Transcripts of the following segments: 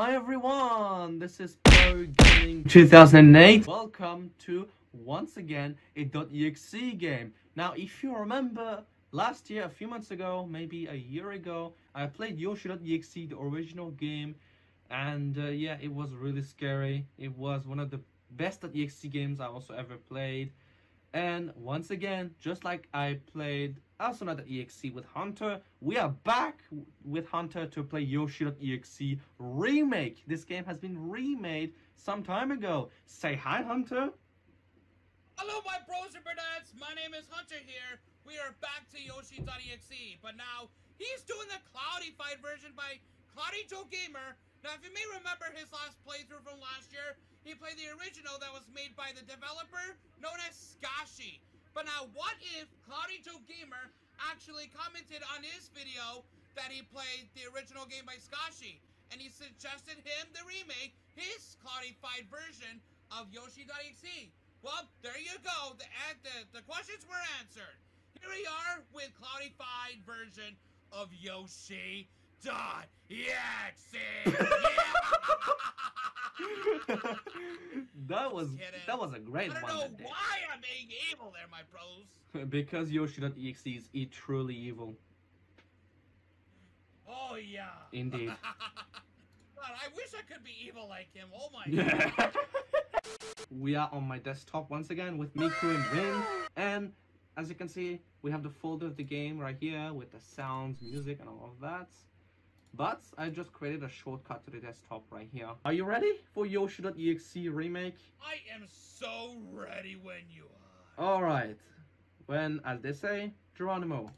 Hi everyone, this is Pro Gaming 2008. Welcome to once again a .exe game. Now, if you remember last year, a few months ago, maybe a year ago, I played Yoshi.exe, the original game, and uh, yeah, it was really scary. It was one of the best .exe games I also ever played. And once again, just like I played Asuna.exe with Hunter, we are back with Hunter to play Yoshi.exe remake. This game has been remade some time ago. Say hi, Hunter. Hello, my bros and brunettes. My name is Hunter here. We are back to Yoshi.exe, but now he's doing the cloudified version by Cloudy Jolt Gamer. Now, if you may remember his last playthrough from last year, he played the original that was made by the developer known as Skashi. But now, what if Cloudy Jolt Gamer actually commented on his video that he played the original game by Skashi, and he suggested him the remake, his cloudified version of Yoshi.exe. Well, there you go. The, the, the questions were answered. Here we are with cloudified version of Yoshi dot exe. that was that was a great I don't one. know day. why I'm being evil there, my bros. because Yoshi.exe is e- truly evil. Oh yeah. Indeed. God, I wish I could be evil like him. Oh my god. we are on my desktop once again with Miku and Rin, and as you can see, we have the folder of the game right here with the sounds, music, and all of that. But I just created a shortcut to the desktop right here. Are you ready for Yoshi.exe remake? I am so ready when you are. Alright. When, as they say, Geronimo.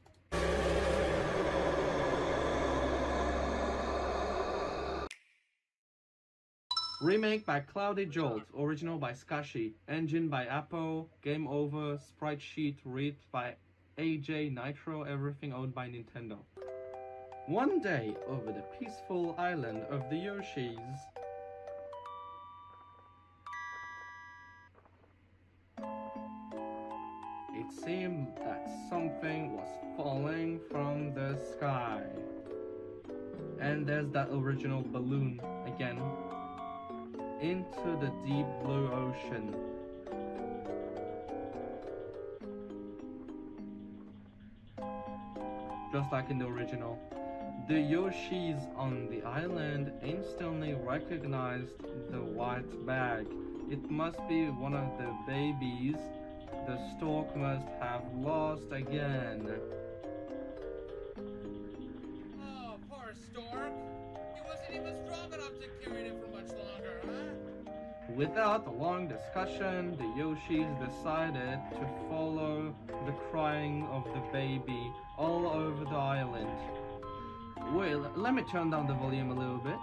Remake by Cloudy Jolt, original by Skashi, engine by Apple, game over, sprite sheet read by AJ Nitro, everything owned by Nintendo. One day over the peaceful island of the Yoshis. It seemed that something was falling from the sky. And there's that original balloon again. Into the deep blue ocean. Just like in the original. The Yoshis on the island instantly recognized the white bag. It must be one of the babies the stork must have lost again. Oh, poor stork. He wasn't even strong enough to carry it for much longer, huh? Without a long discussion, the Yoshis decided to follow the crying of the baby all over the island. Wait, let me turn down the volume a little bit.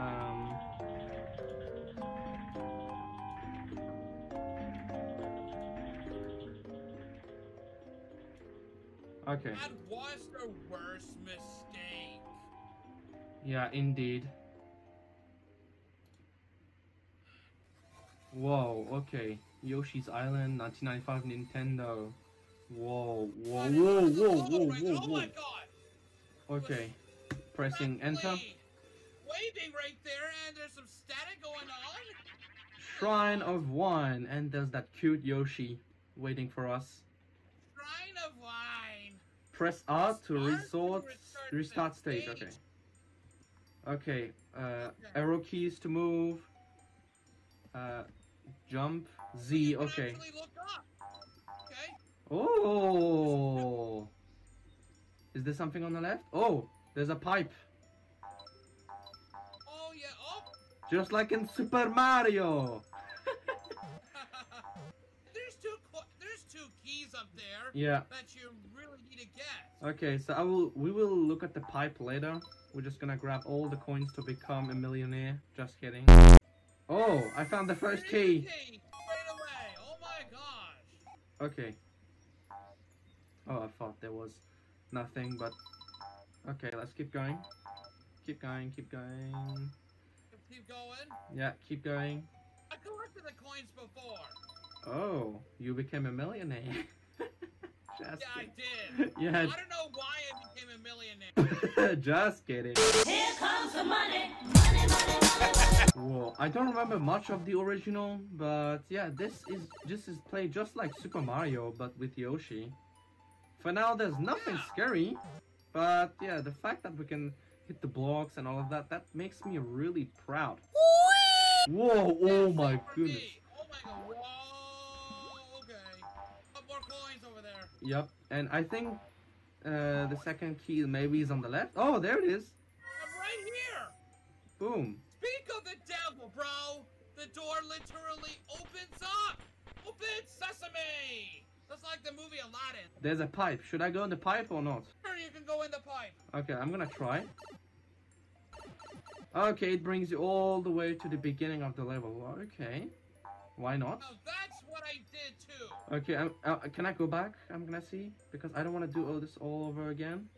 Um, okay. That was the worst mistake. Yeah, indeed. Whoa, okay. Yoshi's Island, 1995 Nintendo. Whoa, whoa, whoa, whoa, whoa, whoa, Oh my whoa. god. Okay, pressing enter. Waving right there, and there's some static going on. Shrine of Wine, and there's that cute Yoshi waiting for us. Shrine of wine. Press R to resort, restart restart stage. stage. Okay. Okay. Uh, arrow keys to move. Uh, jump. Z. Okay. actually look up. Okay. Oh. Is there something on the left? Oh, there's a pipe. Oh yeah. Oh. Just like in Super Mario. there's two. There's two keys up there Yeah. that you really need to get. Okay, so I will. We will look at the pipe later. We're just gonna grab all the coins to become a millionaire. Just kidding. Oh, I found the first key. key. Right away. Oh my gosh. Okay. Oh, I thought there was nothing, but okay. Let's keep going. Keep going. Keep going. Keep going. Yeah, keep going. I collected the coins before. Oh, you became a millionaire. Just Yeah, I did. Yeah. I don't know why I became a millionaire. Just kidding. Here comes the money, money, money, money Whoa, I don't remember much of the original, but yeah, this is this is played just like Super Mario, but with Yoshi. For now, there's nothing scary, but yeah, the fact that we can hit the blocks and all of that, that makes me really proud. Whoa, oh my goodness. Oh my god. Whoa. Okay. Got more coins over there. Yep, and I think uh, the second key maybe is on the left. Oh, there it is. I'm right here. Boom. Speak of the devil, bro. The door literally opens up. Open sesame. That's like the movie Aladdin. There's a pipe. Should I go in the pipe or not? Sure, you can go in the pipe. Okay, I'm gonna try. Okay, it brings you all the way to the beginning of the level. Okay, why not? Now that's what I did too. Okay, I'm, uh, can I go back? I'm gonna see because I don't want to do all this all over again.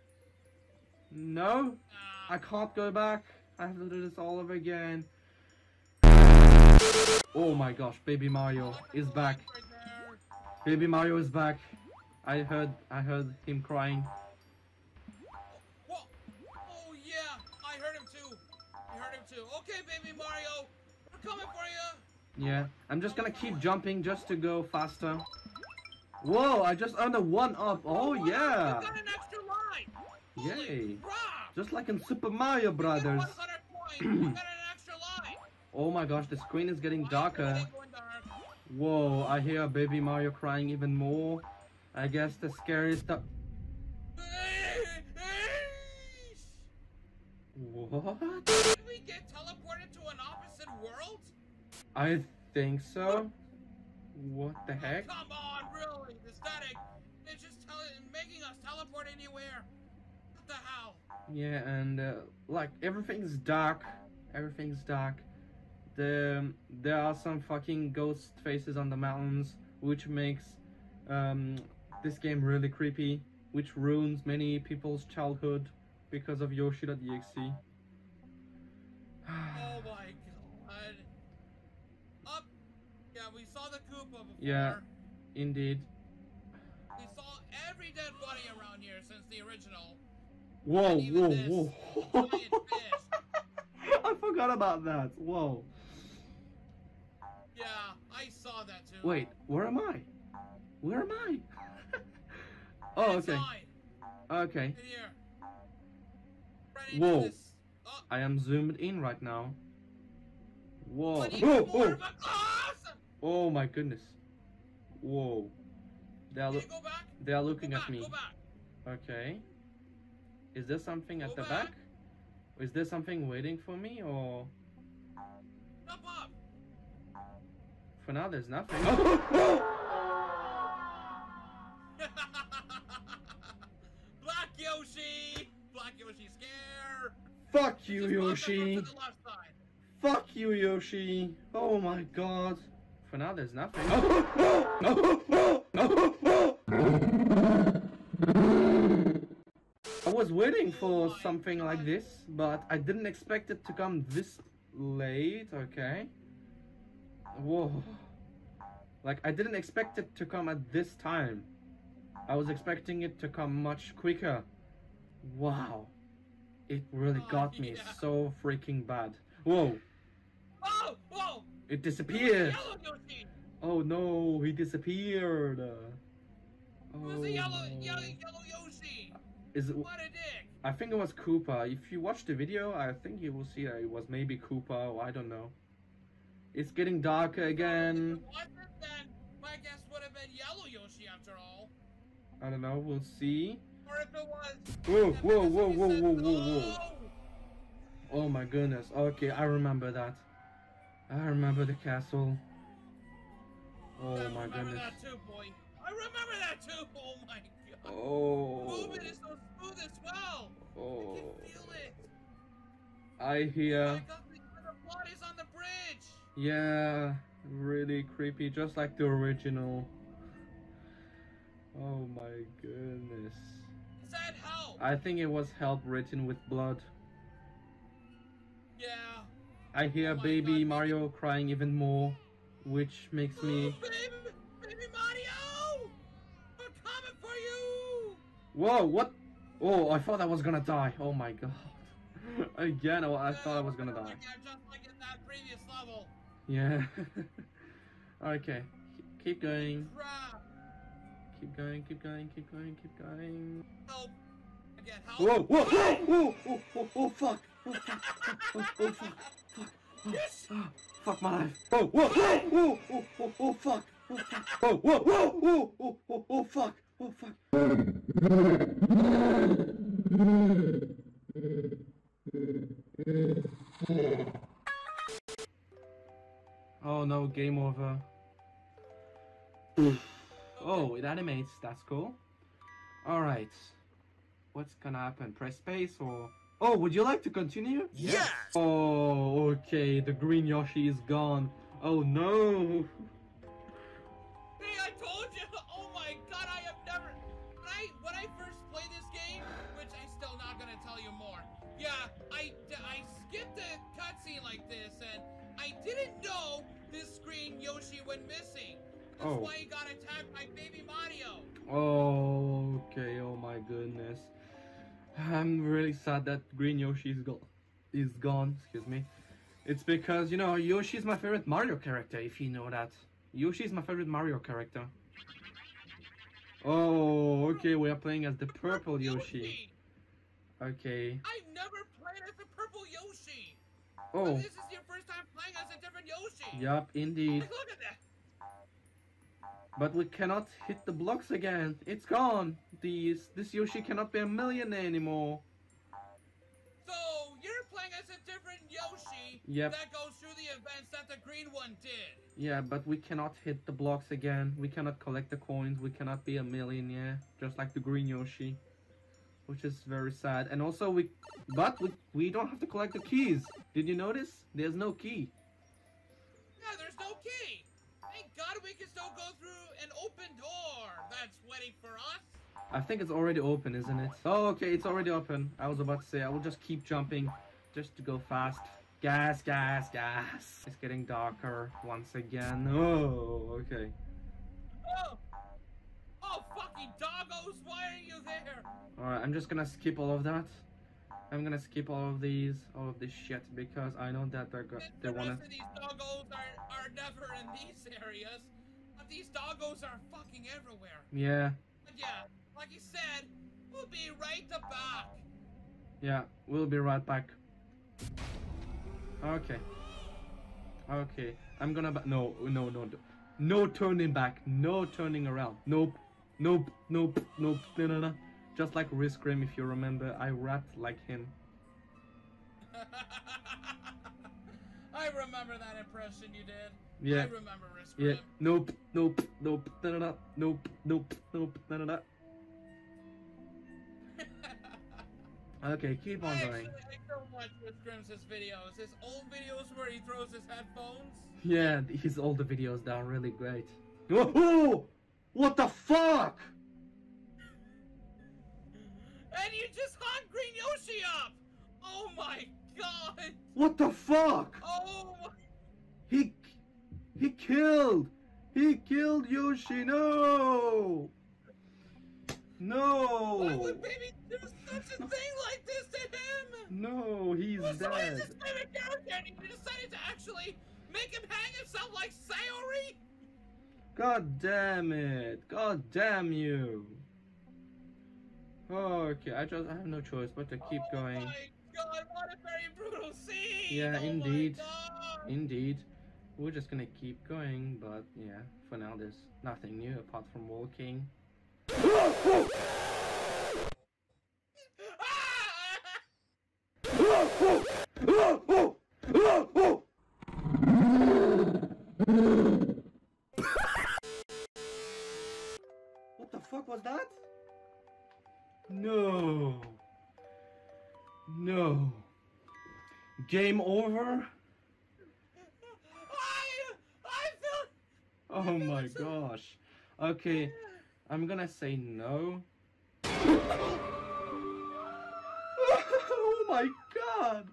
No, Uh, I can't go back. I have to do this all over again. Oh my gosh, Baby Mario is back. Baby Mario is back. I heard, I heard him crying. Whoa. Oh yeah, I heard him too. I heard him too. Okay, baby Mario, we're coming for you. Yeah, I'm just gonna keep jumping just to go faster. Whoa, I just earned a one up. Oh, oh wow, yeah. You got an extra line. Holy Yay. crap. Just like in Super Mario Brothers. 100 points. you got an extra line. Oh my gosh, the screen is getting darker. Everything going dark? Whoa, I hear baby Mario crying even more. I guess the scariest stuff. What? Did we get teleported to an opposite world? I think so. What the heck? Come on, really? The static is just making us teleport anywhere. What the hell? Yeah, and uh, like everything's dark. Everything's dark. The there are some fucking ghost faces on the mountains, which makes um, this game really creepy, which ruins many people's childhood because of Yoshi.exe. Oh my god. Up. Yeah, we saw the Koopa before. Yeah. Indeed. We saw every dead body around here since the original. Whoa, whoa, whoa! I forgot about that. Whoa. I saw that too. Wait, where am I? Where am I? oh, okay. Inside, Okay. in here. Right Whoa. Oh, I am zoomed in right now. Whoa. but even Whoa, more whoa. of a- Awesome! Oh my goodness. Whoa. They are, go they are Go looking back, at me. Go back. Okay. Is there something at the back. back? Is there something waiting for me or Jump up. For now there's nothing? Black Yoshi! Black Yoshi scare! Fuck you, Just Yoshi. to the left side. Fuck you, Yoshi. Oh my god. For now there's nothing. I was waiting for something like this, but I didn't expect it to come this late, okay? Whoa. Like, I didn't expect it to come at this time. I was expecting it to come much quicker. Wow. It really Oh, got me so freaking bad. Whoa. Oh! Whoa! It disappeared. Oh no, he disappeared. It Oh, was a oh, yellow, yellow, yellow Yoshi! Is it? What a dick! I think it was Koopa. If you watch the video, I think you will see that it was maybe Koopa. Or I don't know. It's getting darker again. If it wasn't, then my guess would have been yellow Yoshi after all. I don't know. We'll see. Or if it was. Whoa, whoa, whoa, whoa, whoa, whoa, whoa. Oh my goodness. Okay, I remember that. I remember the castle. Oh my god. I my remember goodness. that too, boy. I remember that too. Oh my god. Oh. Movement is so smooth as well. I Oh. can feel it. I Oh hear. my god, the the blood is on the. Yeah, really creepy, just like the original. Oh my goodness. Is that help? I think it was help written with blood. yeah. I hear Oh baby God, Mario crying even more, which makes Oh, me. baby, baby Mario! We're coming for you! Whoa, what? Oh, I thought I was gonna die. Oh my god. Again, oh, I thought I was gonna die. Yeah. okay. Keep going. Crap. Keep going. Keep going. Keep going. Keep going. Help. Again, help. Whoa! Whoa! Whoa! Whoa! Oh! Oh! Oh! Fuck! Oh! Fuck! Oh! Oh! Fuck! Fuck! Oh, Yes. ah, fuck my life! Oh! Whoa! Whoa! Whoa! Oh! Oh! Oh! Fuck! Oh! Fuck! Oh! Whoa! Whoa! Whoa! Oh! Oh! Oh! Fuck! Oh! Fuck! Oh no! Game over. Oh, it animates. That's cool. All right. What's gonna happen? Press space or? Oh, would you like to continue? Yes. Oh, okay. The green Yoshi is gone. Oh no. Oh. why he got attacked by Baby Mario. Oh, okay. Oh my goodness. I'm really sad that green Yoshi is gone. Is gone. Excuse me. It's because you know Yoshi's my favorite Mario character. If you know that, Yoshi's my favorite Mario character. Oh, okay. We are playing as the purple Yoshi. Okay. I've never played as the purple Yoshi. Oh, This is your first time playing as a different Yoshi. yup, indeed. Like, look at that. But we cannot hit the blocks again. It's gone. These this Yoshi cannot be a millionaire anymore. So you're playing as a different Yoshi Yep. that goes through the events that the green one did. Yeah, but we cannot hit the blocks again. We cannot collect the coins. We cannot be a millionaire, just like the green Yoshi, which is very sad. And also we, but we we don't have to collect the keys. Did you notice? There's no key. That's waiting for us. I think it's already open, isn't it? Oh, okay, it's already open. I was about to say I will just keep jumping, just to go fast. Gas, gas, gas. It's getting darker once again. Oh, okay. Oh, oh, fucking doggos! Why are you there? Alright, I'm just gonna skip all of that. I'm gonna skip all of these, all of this shit, because I know that they're go- The- they the wanna. rest of these doggos are are never in these areas, these doggos are fucking everywhere. Yeah, But yeah, like you said, we'll be right back. yeah, we'll be right back. Okay. Okay, I'm gonna. Ba- no, no, no, no. Turning back, no turning around. Nope, nope, nope, nope, no, no, no. Just like Risk Grim, if you remember, I rapped like him. I remember that impression you did. Yeah. I remember Risk Yeah, nope, nope, nope, no, no, no, nope, nope, nope, no, no, no. Okay, keep on I going. actually I don't watch Risk Grim's videos. His old videos where he throws his headphones. Yeah, his older videos they are really great. Whoa! What the fuck? And you just hung Green Yoshi up! Oh my god! What the fuck? Oh my He he killed. He killed Yoshi. No. Why No. would baby do such a thing like this to him? No, he's Who's the way is dead. this character and you decided to actually make him hang himself like Sayori? God damn it. God damn you. Okay, I just I have no choice but to keep going. oh going. my god, what a very brutal scene! Yeah, oh indeed. Indeed. We're just gonna keep going, but yeah, for now there's nothing new apart from walking. What the fuck was that? No. No. Game over? Oh my gosh. Okay, I'm gonna say no. oh my god!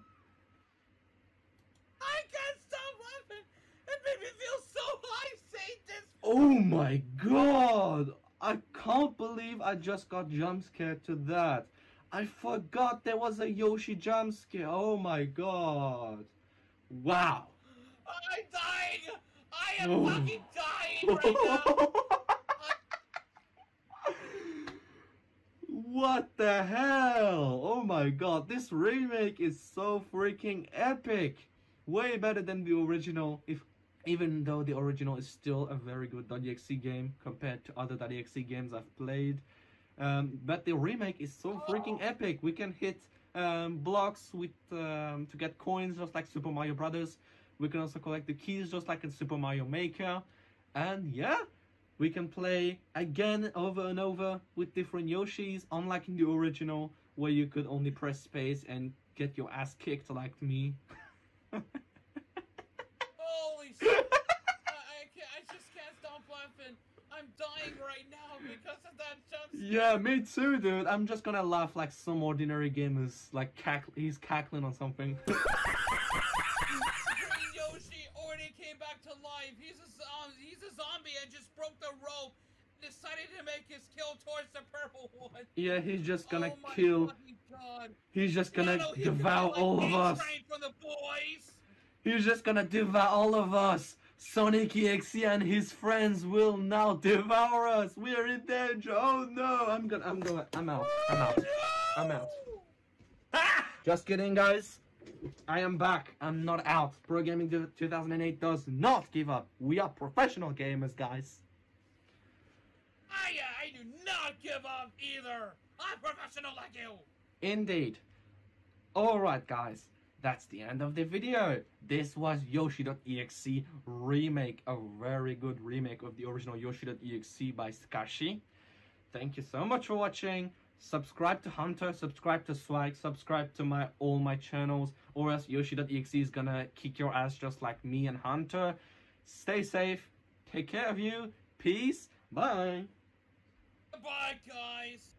I can't stop laughing. It made me feel so high saying this. Oh my god! I can't believe I just got jump scared to that. I forgot there was a Yoshi jump scare. Oh my god. Wow. I'm dying! I am Oh. fucking dying right now! what the hell? Oh my god, this remake is so freaking epic. Way better than the original, if even though the original is still a very good .exe game compared to other .exe games I've played. Um, but the remake is so freaking epic. We can hit um, blocks with um, to get coins just like Super Mario Brothers. We can also collect the keys just like in Super Mario Maker. And yeah, we can play again over and over with different Yoshis, unlike in the original where you could only press space and get your ass kicked like me. Holy shit! I, I, can't, I just can't stop laughing. I'm dying right now because of that jump scare. yeah, me too, dude. I'm just gonna laugh like some ordinary gamers, like cack- he's cackling on something. broke the rope. Decided to make his kill towards the purple one. yeah, he's just gonna oh kill. God. He's just gonna Yeah, no, he's devour like all of us. Train From the boys. He's just gonna devour all of us. Sonic EXE and his friends will now devour us. We're in danger. Oh no! I'm gonna. I'm gonna. I'm out. I'm out. I'm out. Ah! Just kidding, guys. I am back. I'm not out. Pro Gaming 2008 does not give up. We are professional gamers, guys. I, do not give up either. I'm professional like you. Indeed. Alright guys, that's the end of the video. This was Yoshi.exe remake, a very good remake of the original Yoshi.exe by Skashi. Thank you so much for watching. Subscribe to Hunter, subscribe to Swag, subscribe to my all my channels, or else Yoshi.exe is gonna kick your ass just like me and Hunter. Stay safe, take care of you, peace, bye. Bye, guys.